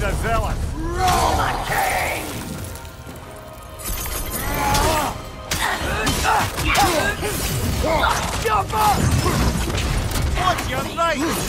the villain. Roman King! What's your name?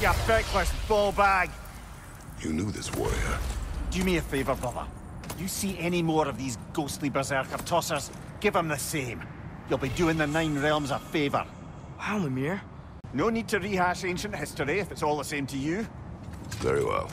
Good riddance, you feckless ball bag! You knew this warrior. Do me a favour, brother. You see any more of these ghostly berserker tossers, give them the same. You'll be doing the Nine Realms a favour. Wow, Mimir. No need to rehash ancient history if it's all the same to you. Very well.